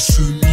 soon.